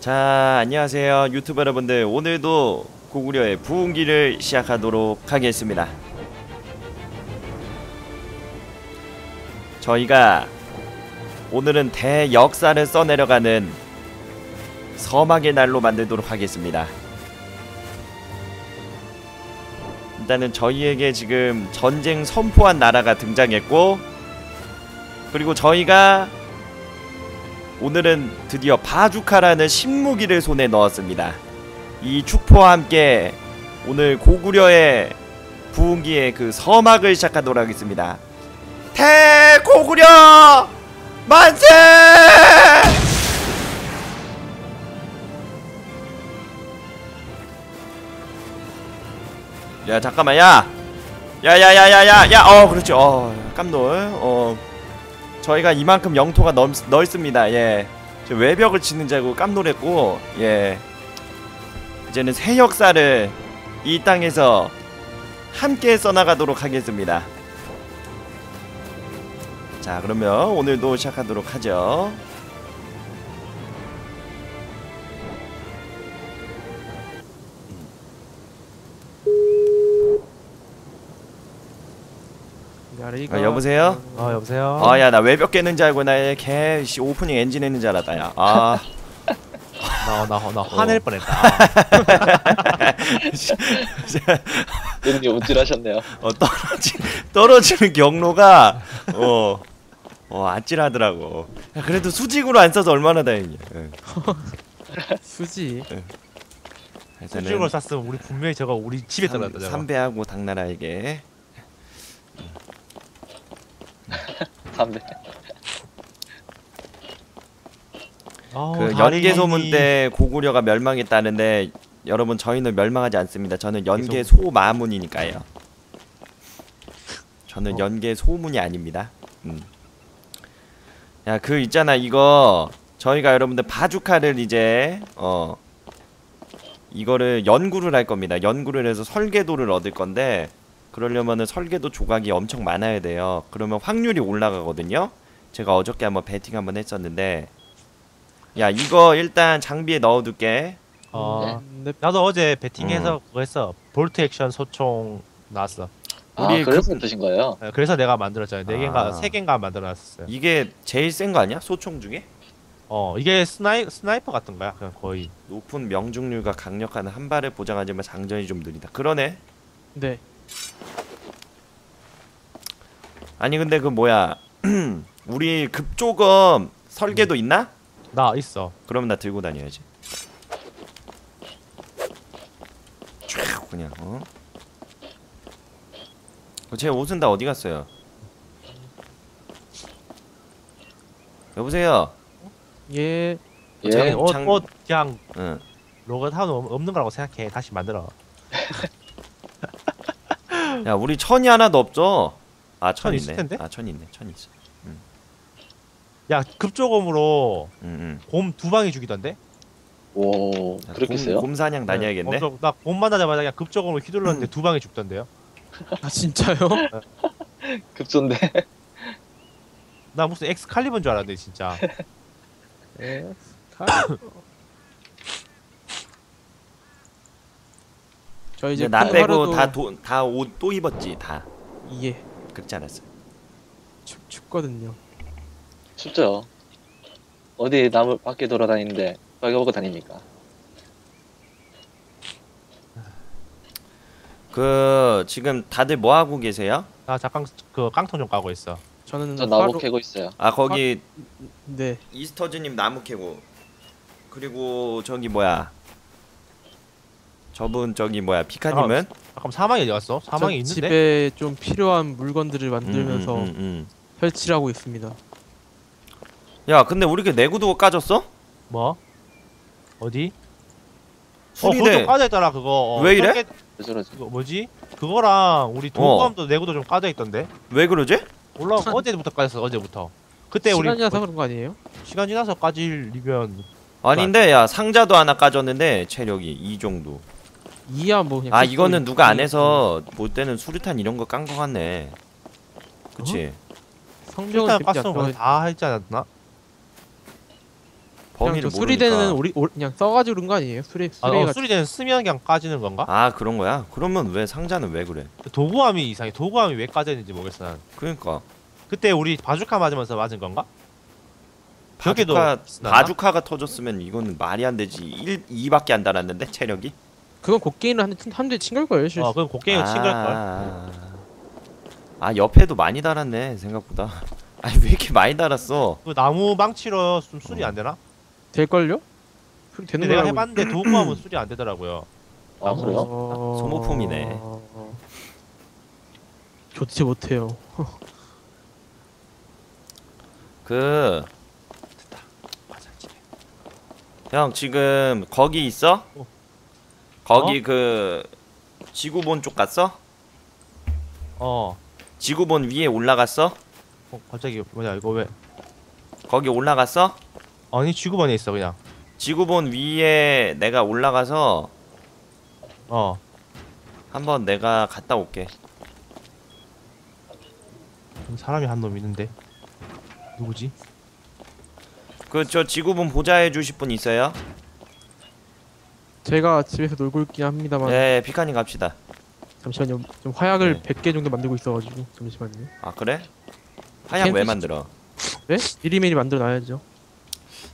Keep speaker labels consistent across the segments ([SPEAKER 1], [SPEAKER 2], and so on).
[SPEAKER 1] 자 안녕하세요 유튜브 여러분들. 오늘도 고구려의 부흥기를 시작하도록 하겠습니다. 저희가 오늘은 대역사를 써내려가는 서막의 날로 만들도록 하겠습니다. 일단은 저희에게 지금 전쟁 선포한 나라가 등장했고 그리고 저희가 오늘은 드디어 바주카라는 신무기를 손에 넣었습니다. 이 축포와 함께 오늘 고구려의 부흥기의 그 서막을 시작하도록 하겠습니다. 대고구려 만세! 야 잠깐만 야 야야야야야야 어 그렇지 어 깜놀 어 저희가 이만큼 영토가 넓, 넓습니다. 예. 저 외벽을 짓는 줄 알고 깜놀했고, 예. 이제는 새 역사를 이 땅에서 함께 써나가도록 하겠습니다. 자, 그러면 오늘도 시작하도록 하죠. 아, 여보세요?
[SPEAKER 2] 아 여보세요.
[SPEAKER 1] 아, 야, 나 외벽 깨는 줄 알고 나걔 씨, 오프닝 엔진 했는 줄 알았다, 야. 아,
[SPEAKER 2] 나 나 나 화낼 뻔했다.
[SPEAKER 3] 형님 운질하셨네요.
[SPEAKER 1] 어, 떨어지, 떨어지는 경로가, 어, 어, 아찔하더라고. 야, 그래도 수직으로 안 써서 얼마나 다행이야. 응.
[SPEAKER 4] 수지
[SPEAKER 2] 수직으로 쐈으면 우리 분명히 저거 우리 집에 떨어졌다.
[SPEAKER 1] 삼배하고 당나라에게.
[SPEAKER 3] 담배.
[SPEAKER 2] 아우,
[SPEAKER 1] 그
[SPEAKER 2] 다리
[SPEAKER 1] 연개 소문 때 고구려가 멸망했다는데 여러분 저희는 멸망하지 않습니다. 저는 연개
[SPEAKER 2] 소문.
[SPEAKER 1] 소마문이니까요. 저는
[SPEAKER 2] 어.
[SPEAKER 1] 연개 소문이 아닙니다. 음. 야 그 있잖아 이거 저희가 여러분들 바주카를 이제 어 이거를 연구를 할 겁니다. 연구를 해서 설계도를 얻을 건데 그러려면은 설계도 조각이 엄청 많아야 돼요. 그러면 확률이 올라가거든요. 제가 어저께 한번 배팅 한번 했었는데 야 이거 일단 장비에 넣어둘게.
[SPEAKER 2] 어
[SPEAKER 4] 네.
[SPEAKER 2] 나도 어제 배팅해서
[SPEAKER 1] 음.
[SPEAKER 2] 그거 했어. bolt action 소총 나왔어.
[SPEAKER 1] 우리
[SPEAKER 3] 아 그래서 드신 거예요?
[SPEAKER 2] 어, 그래서 내가 만들었잖아. 네 개인가
[SPEAKER 1] 아.
[SPEAKER 2] 세 개인가 만들어놨었어요.
[SPEAKER 1] 이게 제일 센 거 아니야? 소총 중에?
[SPEAKER 2] 어 이게 스나이 sniper 같은 거야. 그냥 거의.
[SPEAKER 1] 높은 명중률과 강력한 한 발을 보장하지만 장전이 좀 느리다. 그러네.
[SPEAKER 4] 네
[SPEAKER 1] 아니 근데 그 뭐야? 우리 급조검 설계도 있나?
[SPEAKER 2] 나 있어.
[SPEAKER 1] 그러면 나 들고 다녀야지. 쫙 그냥 어? 어, 제 옷은 다 어디 갔어요? 여보세요.
[SPEAKER 4] 예
[SPEAKER 3] 예.
[SPEAKER 1] 장-
[SPEAKER 2] 옷,
[SPEAKER 1] 장-
[SPEAKER 2] 옷 그냥
[SPEAKER 1] 응.
[SPEAKER 2] 하나 없는 거라고 생각해. 다시 만들어.
[SPEAKER 1] 야 우리 천이 하나도 없죠?
[SPEAKER 2] 아천천 있을
[SPEAKER 1] 있네.
[SPEAKER 2] 텐데?
[SPEAKER 1] 아천 있네. 천 있어.
[SPEAKER 2] 야 급조검으로 응곰두 방이 죽이던데?
[SPEAKER 3] 오
[SPEAKER 1] 응.
[SPEAKER 3] 그렇게 세요?
[SPEAKER 1] 곰 사냥 다녀야겠네.
[SPEAKER 2] 어, 저- 나곰 만나자마자 그냥 급조검으로 휘둘렀는데 두 방이 죽던데요?
[SPEAKER 4] 아 진짜요?
[SPEAKER 3] 급조인데.
[SPEAKER 2] 나 무슨 엑스칼리버인 줄 알았는데 진짜.
[SPEAKER 1] 이 제
[SPEAKER 4] 이제 나그
[SPEAKER 1] 빼고
[SPEAKER 4] 하루도-
[SPEAKER 1] 다옷 또 입었지 다.
[SPEAKER 4] 예
[SPEAKER 1] 그렇지 않았어.
[SPEAKER 4] 춥, 춥거든요
[SPEAKER 3] 춥죠. 어디 나무 밖에 돌아다니는데 빨개 먹고 다니니까.
[SPEAKER 1] 그 지금 다들 뭐 하고 계세요?
[SPEAKER 2] 나 잠깐 그 깡통 좀 까고 있어.
[SPEAKER 4] 저는
[SPEAKER 3] 저 나무
[SPEAKER 4] 하루-
[SPEAKER 3] 캐고 있어요.
[SPEAKER 1] 아 거기
[SPEAKER 4] 네
[SPEAKER 1] 이스터즈님 나무 캐고 그리고 저기 뭐야 저분 저기 뭐야 피카님은
[SPEAKER 2] 잠깐 사망이 어디 갔어?
[SPEAKER 4] 저
[SPEAKER 2] 사망이 있는데?
[SPEAKER 4] 집에 좀 필요한 물건들을 만들면서
[SPEAKER 1] 음, 음, 음,
[SPEAKER 4] 설치하고 있습니다
[SPEAKER 1] 음. 야 근데 우리 그 내구도가 까졌어?
[SPEAKER 2] 뭐? 어디? 어,
[SPEAKER 1] 수리대
[SPEAKER 2] 좀 까져 있더라 그거. 어,
[SPEAKER 1] 왜 이래?
[SPEAKER 2] 그거 뭐지? 그거랑 우리 도구함도 내구도 좀 까져 있던데.
[SPEAKER 1] 왜 그러지?
[SPEAKER 2] 올라 어제부터 까졌어 어제부터. 그때 우리
[SPEAKER 4] 시간이 나서
[SPEAKER 2] 뭐-
[SPEAKER 4] 그런 거 아니에요?
[SPEAKER 2] 시간 지나서 까질리면
[SPEAKER 1] 아닌데 야 상자도 하나 까졌는데 체력이 이 정도
[SPEAKER 4] 이야 뭐 그냥 아그
[SPEAKER 1] 이거는 누가 안 해서 볼 때는 수류탄 이런 거 깐 거 같네 그치
[SPEAKER 4] 성적은
[SPEAKER 2] 일단 깠으면 거의 다 했지 않았나?
[SPEAKER 4] 그냥
[SPEAKER 1] 범위를
[SPEAKER 4] 저 수리대는
[SPEAKER 1] 모르니까.
[SPEAKER 4] 우리 올- 그냥 써가지고 그런 거 아니에요? 수리
[SPEAKER 2] 아,
[SPEAKER 4] 수리가
[SPEAKER 2] 어, 수리대는 쓰면 그냥 까지는 건가?
[SPEAKER 1] 아 그런 거야? 그러면 왜 상자는 왜 그래?
[SPEAKER 2] 도구함이 이상해. 도구함이 왜 까졌는지 모르겠어. 난.
[SPEAKER 1] 그러니까
[SPEAKER 2] 그때 우리 바주카 맞으면서 맞은 건가? 벽에도
[SPEAKER 1] 바주카
[SPEAKER 2] 있었나?
[SPEAKER 1] 바주카가 터졌으면 이거는 말이 안 되지. 1 2밖에 안 달았는데 체력이?
[SPEAKER 4] 그건 곡괭이를 한한대 친걸 거예요. 실수.
[SPEAKER 2] 어, 그럼 곡괭이가 친걸 걸.
[SPEAKER 1] 아, 아 옆에도 많이 달았네 생각보다. 아니 왜 이렇게 많이 달았어?
[SPEAKER 2] 그 나무 망치로 좀 수리 안 되나?
[SPEAKER 4] 될 걸요? 수리
[SPEAKER 2] 근데
[SPEAKER 4] 되는
[SPEAKER 2] 내가
[SPEAKER 4] 거라고.
[SPEAKER 2] 해봤는데 도구함은 수리 안 되더라고요.
[SPEAKER 3] 아 그래요?
[SPEAKER 4] 어...
[SPEAKER 1] 소모품이네.
[SPEAKER 4] 좋지 못해요.
[SPEAKER 1] 그. 형 지금 거기 있어?
[SPEAKER 2] 어.
[SPEAKER 1] 거기 그 지구본 쪽 갔어?
[SPEAKER 2] 어.
[SPEAKER 1] 지구본 위에 올라갔어?
[SPEAKER 2] 어 갑자기 뭐냐 이거 왜?
[SPEAKER 1] 거기 올라갔어?
[SPEAKER 2] 아니 지구본에 있어 그냥.
[SPEAKER 1] 지구본 위에 내가 올라가서
[SPEAKER 2] 어.
[SPEAKER 1] 한번 내가 갔다 올게.
[SPEAKER 2] 사람이 한 놈 있는데. 누구지?
[SPEAKER 1] 그 저 지구본 보좌해 주실 분 있어요?
[SPEAKER 4] 제가 집에서 놀고 있긴 합니다만
[SPEAKER 1] 네, 피카님 갑시다.
[SPEAKER 4] 잠시만요. 좀 화약을
[SPEAKER 1] 네.
[SPEAKER 4] 100개 정도 만들고 있어가지고 잠시만요.
[SPEAKER 1] 아 그래? 하약 왜 만들어?
[SPEAKER 4] 네? 미리미리 만들어 놔야죠.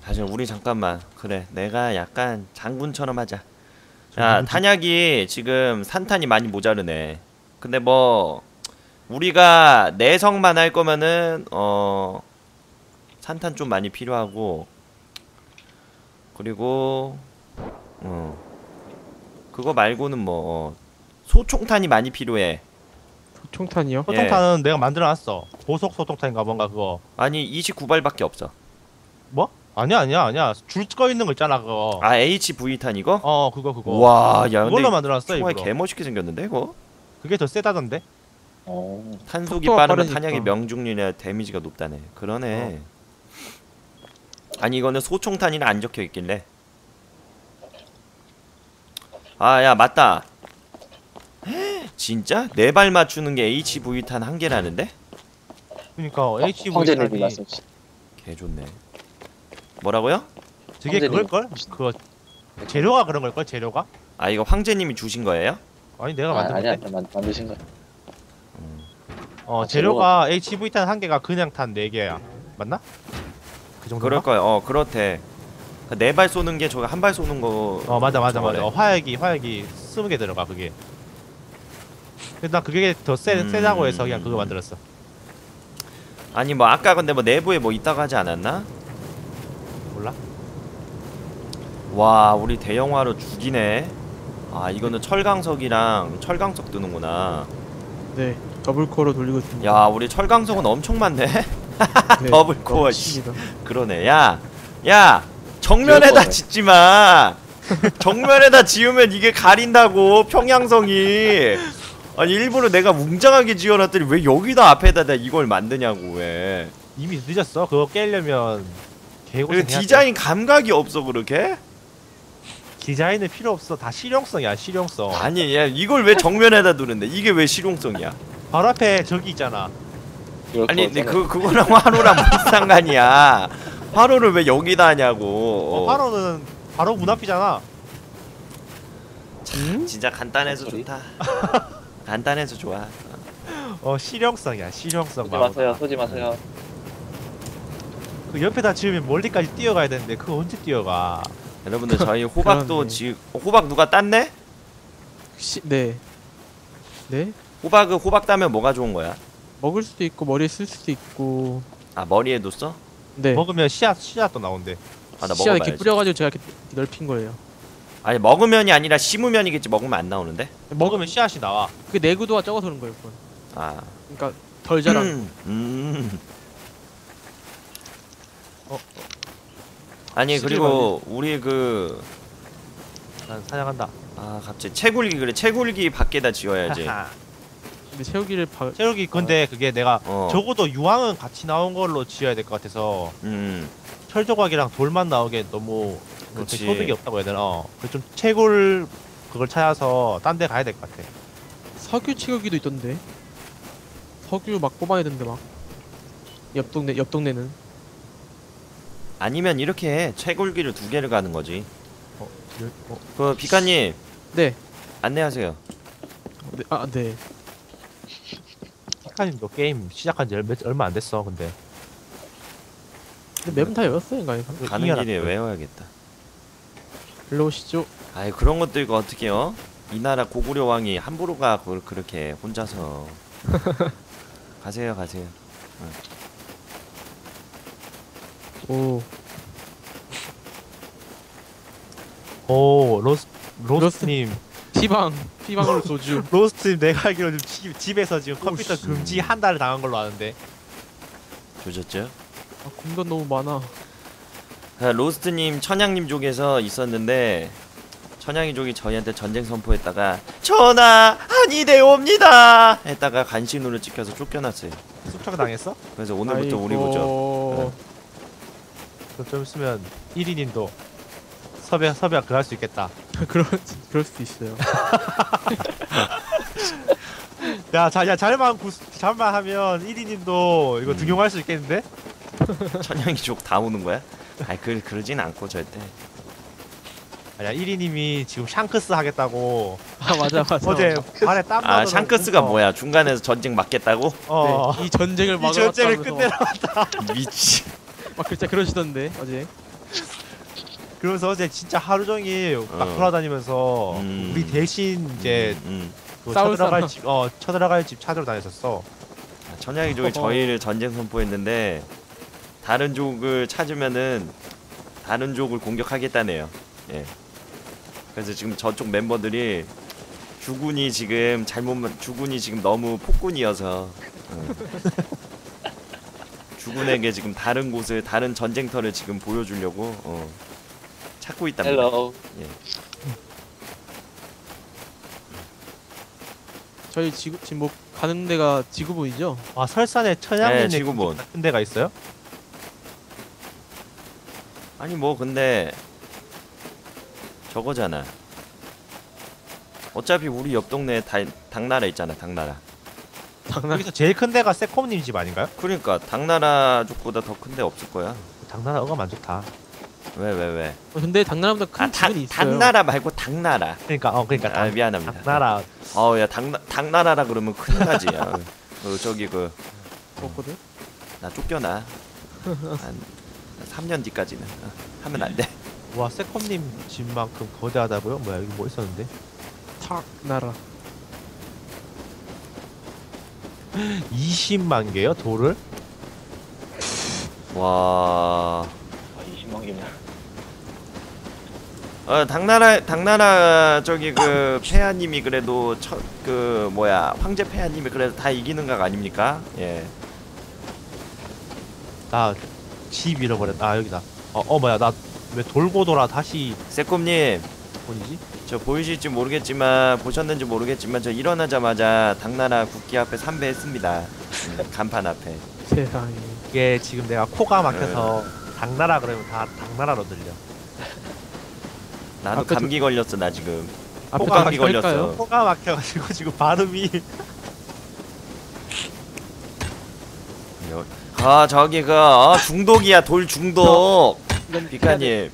[SPEAKER 1] 사실 우리 잠깐만 그래 내가 약간 장군처럼 하자 야
[SPEAKER 2] 장군?
[SPEAKER 1] 탄약이 지금 산탄이 많이 모자르네 근데 뭐 우리가 내성만 할 거면은 어 산탄 좀 많이 필요하고 그리고 어 그거 말고는 뭐 어, 소총탄이 많이 필요해
[SPEAKER 4] 총탄이요?
[SPEAKER 2] 소통탄은 내가 만들어놨어. 보석 소통탄인가 뭔가 그거.
[SPEAKER 1] 아니 29발밖에 없어
[SPEAKER 2] 뭐? 아니야 아니야 아니야. 줄꺼 있는 거 있잖아 그거.
[SPEAKER 1] 아 HV탄 이거?
[SPEAKER 2] 어 그거 그거.
[SPEAKER 1] 와야 근데
[SPEAKER 2] 그걸로 만들어놨어
[SPEAKER 1] 총알
[SPEAKER 2] 일부러.
[SPEAKER 1] 개멋있게 생겼는데 이거?
[SPEAKER 2] 그게 더 세다던데?
[SPEAKER 3] 어.
[SPEAKER 1] 탄속이 빠르면
[SPEAKER 4] 빠르니까.
[SPEAKER 1] 탄약의 명중률이나 데미지가 높다네. 그러네.
[SPEAKER 2] 어.
[SPEAKER 1] 아니 이거는 소총탄이라 안 적혀 있길래. 아 야 맞다. 진짜 네 발 맞추는 게 HV탄 한 개라는데?
[SPEAKER 2] 그러니까 HV
[SPEAKER 3] 황제님이
[SPEAKER 2] 탄이
[SPEAKER 3] 말씀.
[SPEAKER 1] 개 좋네. 뭐라고요?
[SPEAKER 2] 저게
[SPEAKER 3] 황제님.
[SPEAKER 2] 그걸 걸? 그거 재료가 그런 걸 걸? 재료가?
[SPEAKER 1] 아 이거 황제님이 주신 거예요?
[SPEAKER 2] 아니 내가
[SPEAKER 3] 아,
[SPEAKER 2] 만든
[SPEAKER 3] 아니야
[SPEAKER 2] 건데.
[SPEAKER 3] 만, 만드신 거.
[SPEAKER 2] 어
[SPEAKER 3] 아,
[SPEAKER 2] 재료가 HV 탄 한 개가 그냥 탄 네 개야. 맞나? 그 정도.
[SPEAKER 1] 그럴 거야. 어 그렇대. 네 발 쏘는 게 저거 한 발 쏘는 거.
[SPEAKER 2] 어 맞아 맞아
[SPEAKER 1] 저거래.
[SPEAKER 2] 맞아. 어, 화약이 화약이 스무 개 들어가 그게. 근데 나 그게 더 세,
[SPEAKER 1] 음.
[SPEAKER 2] 세다고 해서 그냥 그거 만들었어.
[SPEAKER 1] 아니 뭐 아까 근데 뭐 내부에 뭐 있다고 하지 않았나?
[SPEAKER 2] 몰라?
[SPEAKER 1] 와 우리 대형화로 죽이네 아 이거는 철강석이랑 철강석 뜨는구나
[SPEAKER 4] 네. double core로 돌리고 있습니다.
[SPEAKER 1] 야 우리 철강석은 엄청 많네
[SPEAKER 4] 네,
[SPEAKER 1] double core, 씨. 그러네 야 야 정면에다. 짓지 마 정면에다 지으면 이게 가린다고 평양성이 아니 일부러 내가 웅장하게 지어놨더니 왜 여기다 앞에다 이걸 만드냐고 왜
[SPEAKER 2] 이미 늦었어. 그거 깨려면 개고생.
[SPEAKER 1] 그 디자인 감각이 없어 그렇게?
[SPEAKER 2] 디자인은 필요 없어. 다 실용성이야 실용성.
[SPEAKER 1] 아니 야 이걸 왜 정면에다 두는데 이게 왜 실용성이야
[SPEAKER 2] 바로 앞에 저기 있잖아.
[SPEAKER 1] 아니 근데. 그 그거랑 화로랑 무슨 상관이야? 화로를 왜 여기다 하냐고.
[SPEAKER 2] 어, 바로는 바로 문 앞이잖아.
[SPEAKER 4] 음?
[SPEAKER 1] 진짜 간단해서
[SPEAKER 3] 소리?
[SPEAKER 1] 좋다. 간단해서 좋아.
[SPEAKER 2] 어 실용성이야 실용성.
[SPEAKER 3] 쏘지. 마세요. 쏘지 마세요.
[SPEAKER 2] 그 옆에다 지으면 멀리까지 뛰어가야 되는데 그거 언제 뛰어가?
[SPEAKER 1] 여러분들 저희 호박도. 지 어, 호박 누가 땄네?
[SPEAKER 4] 시, 네. 네.
[SPEAKER 1] 호박은 호박 따면 뭐가 좋은 거야?
[SPEAKER 4] 먹을 수도 있고 머리에 쓸 수도 있고.
[SPEAKER 1] 아 머리에도 써?
[SPEAKER 4] 네.
[SPEAKER 2] 먹으면 씨앗 씨앗도 나온대.
[SPEAKER 1] 아 나
[SPEAKER 4] 씨앗 이렇게
[SPEAKER 1] 먹어봐야지.
[SPEAKER 4] 뿌려가지고 제가 이렇게 넓힌 거예요.
[SPEAKER 1] 아니 먹으면이 아니라 심으면이겠지. 먹으면 안 나오는데?
[SPEAKER 2] 먹으면 씨앗이 나와.
[SPEAKER 4] 그 내구도가 적어서 그런 거예요. 그건.
[SPEAKER 1] 아.
[SPEAKER 4] 그러니까 덜 자란.
[SPEAKER 1] 음. 음.
[SPEAKER 2] 어.
[SPEAKER 1] 아니
[SPEAKER 4] 시리
[SPEAKER 1] 그리고 우리 그
[SPEAKER 2] 난 사냥한다.
[SPEAKER 1] 아 갑자기 채굴기 그래 채굴기 밖에다 지어야지.
[SPEAKER 4] 근데 채우기를 바...
[SPEAKER 2] 체력이 근데 그게 내가
[SPEAKER 1] 어.
[SPEAKER 2] 적어도 유황은 같이 나온 걸로 지어야 될 것 같아서
[SPEAKER 1] 음.
[SPEAKER 2] 철조각이랑 돌만 나오게 너무 그렇게
[SPEAKER 1] 그치.
[SPEAKER 2] 소득이 없다고 해야 되나? 어. 그좀 채굴 그걸 찾아서 딴 데 가야 될 것 같아.
[SPEAKER 4] 석유 채우기도 있던데. 석유 막 뽑아야 된대 막. 옆 동네 옆 동네는
[SPEAKER 1] 아니면 이렇게 해. 채굴기를 두 개를 가는 거지.
[SPEAKER 2] 어, 여- 어,
[SPEAKER 1] 그 비카님
[SPEAKER 4] 네.
[SPEAKER 1] 안내하세요.
[SPEAKER 4] 네. 아 네.
[SPEAKER 2] 피카님도 게임 시작한 지 얼마, 얼마 안 됐어 근데
[SPEAKER 4] 근데 맵은 다 이거.
[SPEAKER 1] 가는 길에. 외워야겠다.
[SPEAKER 4] 일로 오시죠.
[SPEAKER 1] 아이 그런 것도 이거 어떻게 요? 이 나라 고구려 왕이 함부로 가 그걸 그렇게 혼자서 가세요 가세요.
[SPEAKER 4] 오.
[SPEAKER 2] 오 로스 로스트님
[SPEAKER 4] 피방. 피방으로 소주.
[SPEAKER 2] 로스트님 내가 알기로 지금 집, 집에서 지금 컴퓨터
[SPEAKER 4] 오씨.
[SPEAKER 2] 금지 한 달을 당한 걸로 아는데
[SPEAKER 1] 조졌죠?
[SPEAKER 4] 아, 공간 너무 많아.
[SPEAKER 1] 아, 로스트님 천양님 족에서 있었는데 천양이족이 저희한테 전쟁 선포했다가 전하 아니되옵니다 했다가 간신으로 찍혀서 쫓겨났어요.
[SPEAKER 2] 숙청 당했어?
[SPEAKER 1] 그래서 오늘부터
[SPEAKER 4] 아이고.
[SPEAKER 1] 우리 보죠.
[SPEAKER 2] 그럼 좀 있으면 1인님도 섭외 섭외 그할 수 있겠다
[SPEAKER 4] 그럴 그럴 수도 있어요.
[SPEAKER 2] 야, 자, 야 잘만 구, 잘만 하면 1인님도 이거
[SPEAKER 1] 음.
[SPEAKER 2] 등용할 수 있겠는데?
[SPEAKER 1] 천양이족 다 오는 거야? 아이 그 그러진 않고 절대.
[SPEAKER 2] 아야 1인님이 지금 샹크스 하겠다고
[SPEAKER 4] 아 맞아 맞아.
[SPEAKER 2] 어제 발에
[SPEAKER 1] 땀아
[SPEAKER 2] 나더라고.
[SPEAKER 1] 샹크스가
[SPEAKER 2] 어.
[SPEAKER 1] 뭐야? 중간에서 전쟁 막겠다고?
[SPEAKER 2] 어
[SPEAKER 4] 네, 이 전쟁을
[SPEAKER 2] 이
[SPEAKER 4] 막아.
[SPEAKER 2] 전쟁을 끝내라
[SPEAKER 1] 미치.
[SPEAKER 4] 막 진짜 그러시던데 어제.
[SPEAKER 2] 그러면서 어제 진짜 하루 종일 막
[SPEAKER 1] 어.
[SPEAKER 2] 돌아다니면서
[SPEAKER 1] 음.
[SPEAKER 2] 우리 대신 이제
[SPEAKER 1] 음,
[SPEAKER 2] 그
[SPEAKER 4] 싸울
[SPEAKER 2] 쳐들어갈
[SPEAKER 4] 사람.
[SPEAKER 2] 집, 어 쳐들어갈 집 찾으러 다녔었어.
[SPEAKER 1] 아, 천양이 족이 저희를 전쟁 선포했는데 다른 족을 찾으면은 다른 족을 공격하겠다네요. 예. 그래서 지금 저쪽 멤버들이 주군이 지금 잘못 주군이 지금 너무 폭군이어서 어. 주군에게 지금 다른 곳을 다른 전쟁터를 지금 보여주려고 어, 찾고 있답니다.
[SPEAKER 3] hello.
[SPEAKER 4] 저희 지구 지금 뭐 가는 데가 지구본이죠?
[SPEAKER 2] 아 설산에 천양님
[SPEAKER 1] 네, 지구본.
[SPEAKER 2] 같은 데가 있어요?
[SPEAKER 1] 아니 뭐 근데 저거잖아. 어차피 우리 옆 동네에 다, 당나라 있잖아, 당나라.
[SPEAKER 4] 장난.
[SPEAKER 2] 여기서 제일 큰 데가 세콤님 집 아닌가요?
[SPEAKER 1] 그러니까 당나라 족보다 더 큰 데 없을 거야.
[SPEAKER 2] 장난아 어감 안 좋다.
[SPEAKER 1] 왜 왜 왜?
[SPEAKER 4] 어, 근데 당나라보다 큰
[SPEAKER 1] 아, 당,
[SPEAKER 4] 집은 있어요.
[SPEAKER 1] 당나라 말고 당나라.
[SPEAKER 2] 그러니까 어 그러니까
[SPEAKER 1] 아
[SPEAKER 2] 당,
[SPEAKER 1] 미안합니다.
[SPEAKER 2] 당나라
[SPEAKER 1] 어우 야 당나 당나라라 그러면 큰일 나지. 야. 어, 저기 그나
[SPEAKER 4] 없거든.
[SPEAKER 1] 쫓겨나. 한 3년 뒤까지는 어, 하면 안 돼.
[SPEAKER 2] 와 세콤님 집만큼 거대하다고요? 뭐야 여기 뭐 있었는데?
[SPEAKER 4] 당나라.
[SPEAKER 2] 20만 개요 돌을?
[SPEAKER 1] 와.
[SPEAKER 3] 아, 20만 개면.
[SPEAKER 1] 어 당나라 당나라 저기 그 폐하님이 그래도 첫 그 뭐야 황제 폐하님이 그래도 다 이기는 각 아닙니까? 예.
[SPEAKER 2] 나 집 잃어버렸다. 아 여기다. 어, 어 뭐야 나 왜 돌고 돌아 다시
[SPEAKER 1] 세콤님
[SPEAKER 2] 보이지?
[SPEAKER 1] 저 보이실지 모르겠지만 보셨는지 모르겠지만 저 일어나자마자 당나라 국기 앞에 삼배했습니다. 음, 간판 앞에.
[SPEAKER 4] 세상에.
[SPEAKER 2] 이게 지금 내가 코가 막혀서 당나라 그러면 다 당나라로 들려.
[SPEAKER 1] 나도
[SPEAKER 4] 저-
[SPEAKER 1] 감기 걸렸어 나 지금.
[SPEAKER 4] 앞에 좀 할까요?
[SPEAKER 1] 걸렸어.
[SPEAKER 2] 코가 막혀가지고 지금 발음이
[SPEAKER 1] 아 저기 그 어, 중독이야 돌 중독.
[SPEAKER 4] 이건
[SPEAKER 1] 비카님.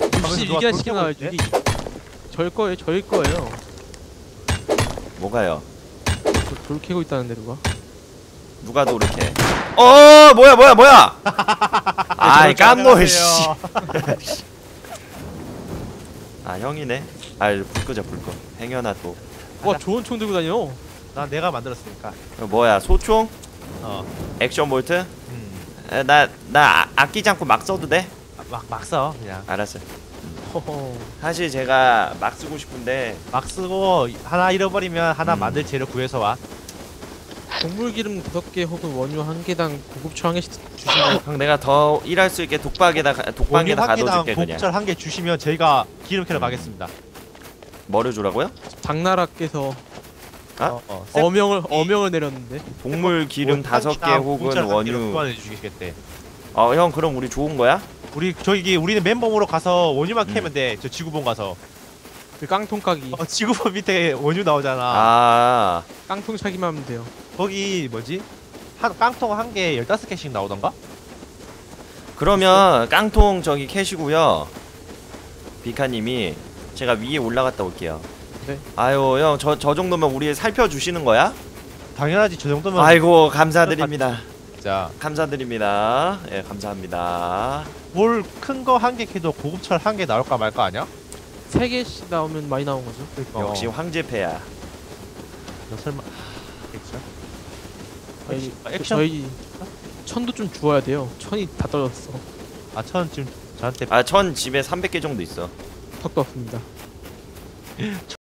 [SPEAKER 4] 62개나 시켜놔
[SPEAKER 2] 있네?
[SPEAKER 4] 여기. 저일 거예요. 저일 거예요.
[SPEAKER 1] 뭐가요?
[SPEAKER 4] 저- 돌 캐고 있다는데 누가?
[SPEAKER 1] 누가 도르게? 어 뭐야 뭐야 뭐야? 아이 깜놀 씨. 아 형이네. 아불 끄자 불 꺼. 행여나 또.
[SPEAKER 4] 와 좋은 총 들고 다녀.
[SPEAKER 2] 난 내가 만들었으니까.
[SPEAKER 1] 어, 뭐야 소총?
[SPEAKER 2] 어.
[SPEAKER 1] 액션 볼트?
[SPEAKER 2] 음.
[SPEAKER 1] 나나 아끼지 않고 막 써도 돼?
[SPEAKER 2] 막막 써 그냥.
[SPEAKER 1] 알았어.
[SPEAKER 4] 허허.
[SPEAKER 1] 사실 제가 막 쓰고 싶은데
[SPEAKER 2] 막 쓰고 하나 잃어버리면 하나
[SPEAKER 1] 음.
[SPEAKER 2] 만들 재료 구해서 와.
[SPEAKER 4] 곡물 기름 5개 혹은 원유 1개당 고급초 1개씩 주시면
[SPEAKER 1] 형 내가 더 일할 수 있게 독박에다 가- 독방에다 가둬줄게 그냥.
[SPEAKER 2] 고급철 한 개 주시면 저희가 기름 캐러
[SPEAKER 1] 음.
[SPEAKER 2] 가겠습니다.
[SPEAKER 1] 뭐를 주라고요?
[SPEAKER 4] 당나라께서
[SPEAKER 1] 아?
[SPEAKER 2] 어, 어.
[SPEAKER 4] 어명을 어명을 내렸는데
[SPEAKER 1] 동물 기름 다섯
[SPEAKER 2] 개한
[SPEAKER 1] 혹은
[SPEAKER 2] 한
[SPEAKER 1] 원유.
[SPEAKER 2] 교환해 주시겠대.
[SPEAKER 1] 어 형 그럼 우리 좋은 거야?
[SPEAKER 2] 우리 저기 우리는 멤버으로 가서 원유만
[SPEAKER 1] 음.
[SPEAKER 2] 캐면 돼. 저 지구본 가서.
[SPEAKER 4] 그 깡통 까기
[SPEAKER 2] 어, 지구본 밑에 원유 나오잖아.
[SPEAKER 1] 아
[SPEAKER 4] 깡통 차기만 하면 돼요.
[SPEAKER 2] 거기 뭐지? 한 깡통 한개 15개씩 나오던가?
[SPEAKER 1] 그러면 깡통 저기 캐시고요. 비카님이 제가 위에 올라갔다 올게요.
[SPEAKER 4] 네.
[SPEAKER 1] 아유 형 저 저 정도면 우리 살펴주시는 거야?
[SPEAKER 2] 당연하지 저 정도면
[SPEAKER 1] 아이고 감사드립니다.
[SPEAKER 2] 진짜
[SPEAKER 1] 감사드립니다. 예 감사합니다.
[SPEAKER 2] 뭘 큰 거 한 개 캐도 고급철 한 개 나올까 말까 아니야?
[SPEAKER 4] 세 개씩 나오면 많이 나온 거죠.
[SPEAKER 2] 그러니까
[SPEAKER 1] 역시 황제패야.
[SPEAKER 2] 너 설마?
[SPEAKER 4] 아니, 그
[SPEAKER 2] 액션?
[SPEAKER 4] 저희 천도 좀 주워야 돼요. 천이 다 떨어졌어.
[SPEAKER 2] 아천 지금 저한테
[SPEAKER 1] 아천 집에 300개 정도 있어.
[SPEAKER 4] 턱도 없습니다.